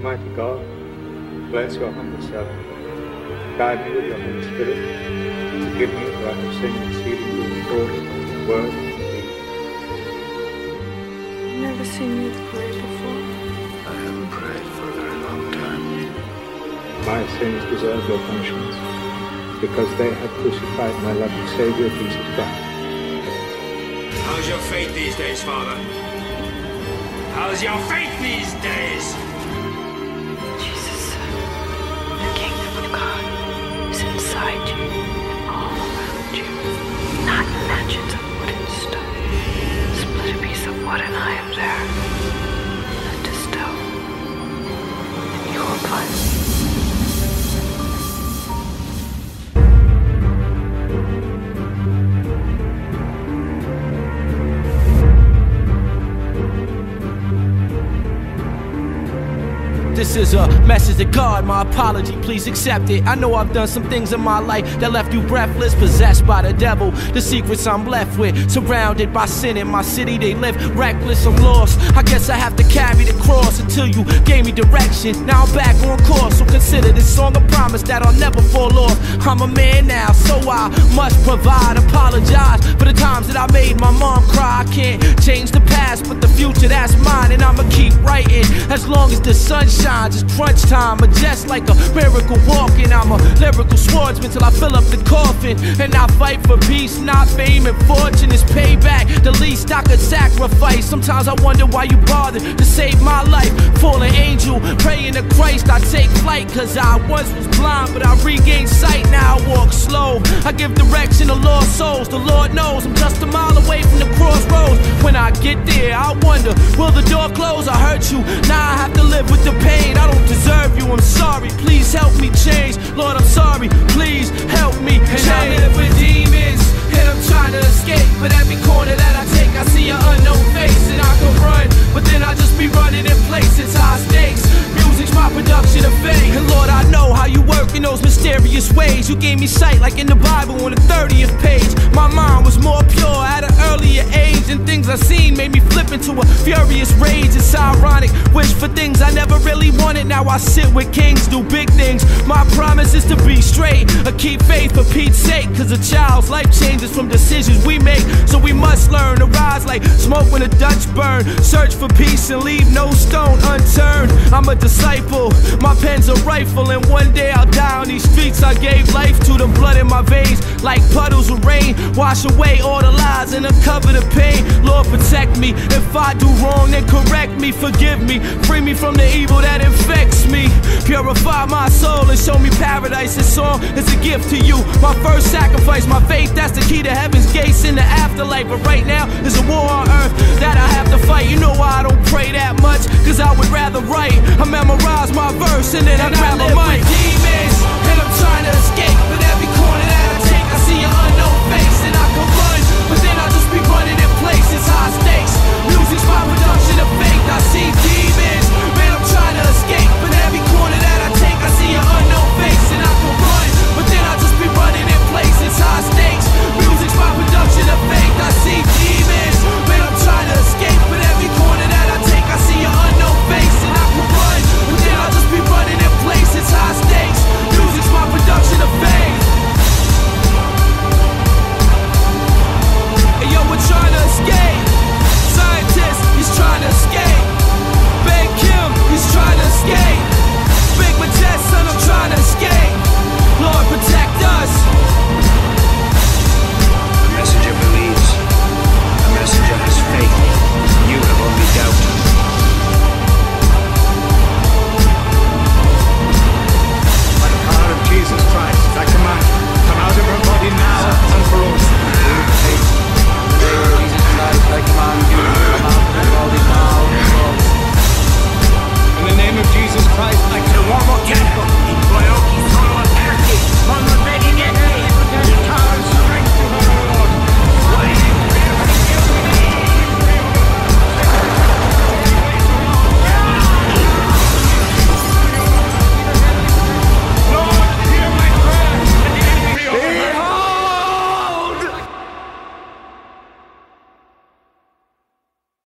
Almighty God, bless your humble servant. Guide me with your Holy Spirit. Forgive me for I have sinned exceedingly in thought, word, and deed. I've never seen you pray before. I haven't prayed for a very long time. My sins deserve your punishment, because they have crucified my loving Savior, Jesus Christ. How's your faith these days, Father? How's your faith these days? This is a message to God, my apology, please accept it. I know I've done some things in my life that left you breathless, possessed by the devil. The secrets I'm left with, surrounded by sin in my city, they live reckless, I'm lost. I guess I have to carry the cross until you gave me direction. Now I'm back on course, so consider this song a promise that I'll never fall off. I'm a man now, so I must provide, apologize for the times that I made my mom cry. I can't change the past, but the future that's mine, and I'ma keep writing as long as the sun shines. It's crunch time, but just like a miracle walking, I'm a lyrical swordsman till I fill up the coffin. And I fight for peace, not fame and fortune. It's payback, the least I could sacrifice. Sometimes I wonder why you bothered to save my life. Fallen angel, praying to Christ, I take flight. Cause I once was blind, but I regained sight. Now I walk slow. I give direction to lost souls. The Lord knows I'm just a mile away from the crossroads. When I get there, I wonder, will the door close? I hurt you. Now I have to live with the pain. I don't deserve you. I'm sorry. Please help me change. Lord, I'm sorry. Please help me change. And I live with demons. And I'm trying to escape. But every corner that I take, I see an unknown face. And I can run. But then I just be running in places. High stakes. Music's my production of fame. And Lord, I know how you work in those mysterious ways. You gave me sight like in the Bible on the 30th page. My mind was more I seen made me flip into a furious rage. It's ironic. Wish for things I never really wanted. Now I sit with kings, do big things. My promise is to be straight. Or keep faith for Pete's sake. Cause a child's life changes from decisions we make. So we must learn to rise like smoke when the Dutch burn. Search for peace and leave no stone unturned. I'm a disciple, my pen's a rifle, and one day I'll die on these streets. I gave life to the blood in my veins, like puddles of rain. Wash away all the lies and uncover the pain. Lord, protect me. If I do wrong, then correct me, forgive me. Free me from the evil that infects me. Purify my soul and show me paradise. This song is a gift to you. My first sacrifice, my faith, that's the key to heaven's gates in the afterlife. But right now, there's a war on earth that I have to fight. You know why I don't pray that much? Cause I would rather write. I memorize my verse and then I grab a mic.